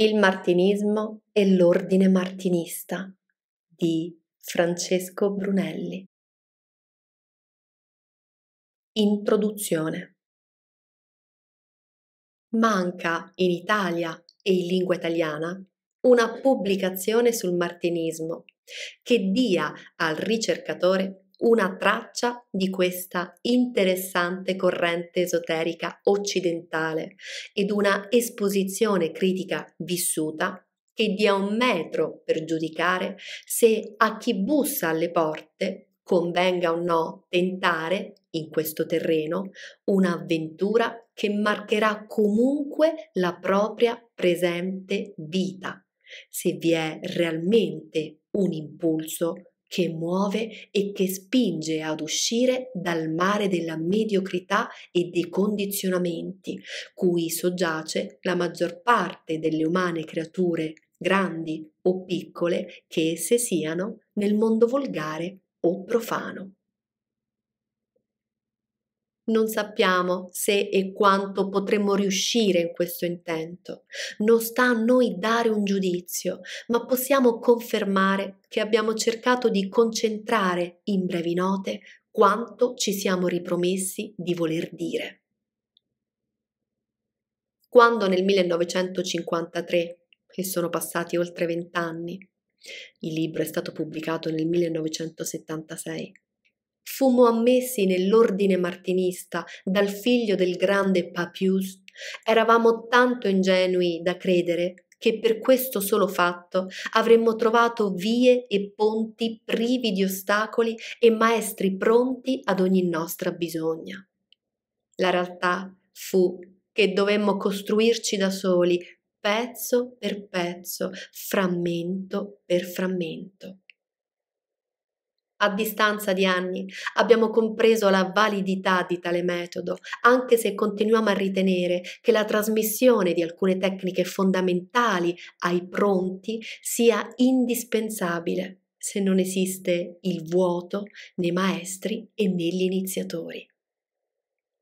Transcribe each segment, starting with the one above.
Il martinismo e l'ordine martinista di Francesco Brunelli. Introduzione. Manca in Italia e in lingua italiana una pubblicazione sul martinismo che dia al ricercatore una traccia di questa interessante corrente esoterica occidentale ed una esposizione critica vissuta che dia un metro per giudicare se a chi bussa alle porte convenga o no tentare in questo terreno un'avventura che marcherà comunque la propria presente vita, se vi è realmente un impulso che muove e che spinge ad uscire dal mare della mediocrità e dei condizionamenti cui soggiace la maggior parte delle umane creature, grandi o piccole, che esse siano nel mondo volgare o profano. Non sappiamo se e quanto potremo riuscire in questo intento. Non sta a noi dare un giudizio, ma possiamo confermare che abbiamo cercato di concentrare in brevi note quanto ci siamo ripromessi di voler dire. Quando nel 1953, che sono passati oltre vent'anni, il libro è stato pubblicato nel 1976, fummo ammessi nell'ordine martinista dal figlio del grande Papius, eravamo tanto ingenui da credere che per questo solo fatto avremmo trovato vie e ponti privi di ostacoli e maestri pronti ad ogni nostra bisogna. La realtà fu che dovemmo costruirci da soli, pezzo per pezzo, frammento per frammento. A distanza di anni abbiamo compreso la validità di tale metodo, anche se continuiamo a ritenere che la trasmissione di alcune tecniche fondamentali ai pronti sia indispensabile se non esiste il vuoto nei maestri e negli iniziatori.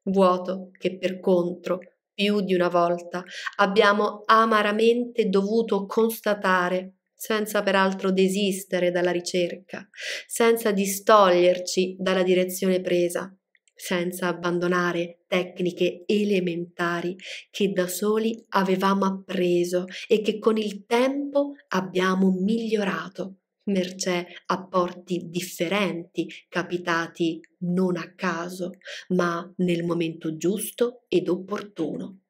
Vuoto che per contro più di una volta abbiamo amaramente dovuto constatare senza peraltro desistere dalla ricerca, senza distoglierci dalla direzione presa, senza abbandonare tecniche elementari che da soli avevamo appreso e che con il tempo abbiamo migliorato, mercé apporti differenti capitati non a caso, ma nel momento giusto ed opportuno.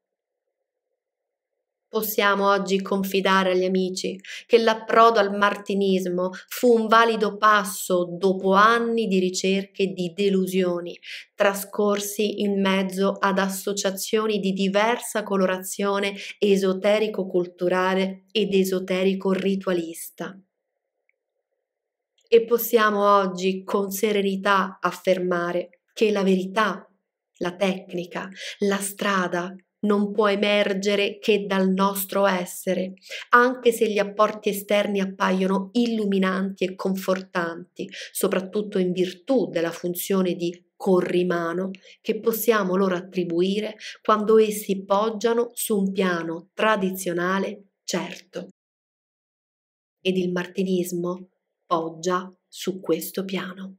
Possiamo oggi confidare agli amici che l'approdo al martinismo fu un valido passo dopo anni di ricerche e di delusioni, trascorsi in mezzo ad associazioni di diversa colorazione esoterico-culturale ed esoterico-ritualista. E possiamo oggi con serenità affermare che la verità, la tecnica, la strada non può emergere che dal nostro essere, anche se gli apporti esterni appaiono illuminanti e confortanti, soprattutto in virtù della funzione di corrimano che possiamo loro attribuire quando essi poggiano su un piano tradizionale certo. Ed il martinismo poggia su questo piano.